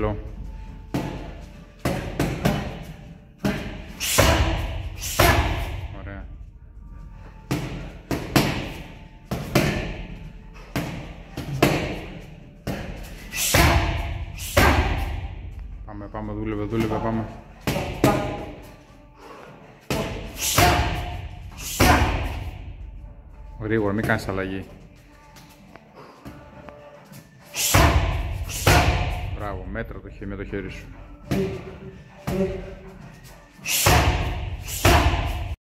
Ωραία. Πάμε, πάμε, δούλευε, δούλευε, πάμε. Γρήγορα, μην κάνεις αλλαγή. Μπράβο, μέτρα το χέρι με το χέρι σου.